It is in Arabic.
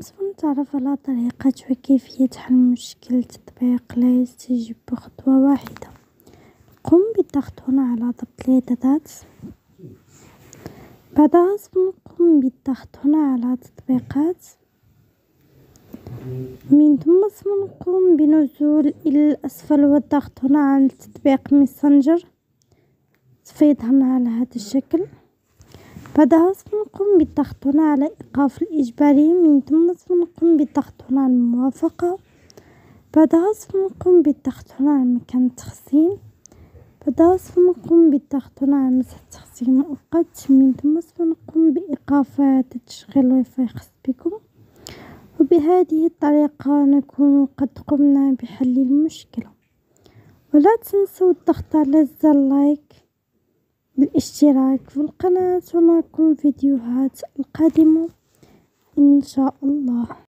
سوف نتعرف على طريقة وكيفية حل مشكلة تطبيق لا يستجيب بخطوة واحدة. قم بالضغط هنا على ضبط الإعدادات. بعدها نقوم بالضغط هنا على تطبيقات. من ثم سوف نقوم بنزول إلى الأسفل والضغط هنا على تطبيق ميسنجر. سوف على هذا الشكل. بعدها سوف نقوم بالضغط هنا على إيقاف الإجباري من ثم سوف نقوم بالضغط هنا على الموافقة. بعدها سوف نقوم بالضغط هنا على مكان التخزين بعدها سوف نقوم بالضغط هنا على مسح التخزين مؤقت من ثم سوف نقوم بإيقاف تشغيل الواي فاي خاص بكم. وبهذه الطريقة نكون قد قمنا بحل المشكلة. ولا تنسوا الضغط على زر like بالاشتراك في القناة ونراكم فيديوهات القادمة. إن شاء الله.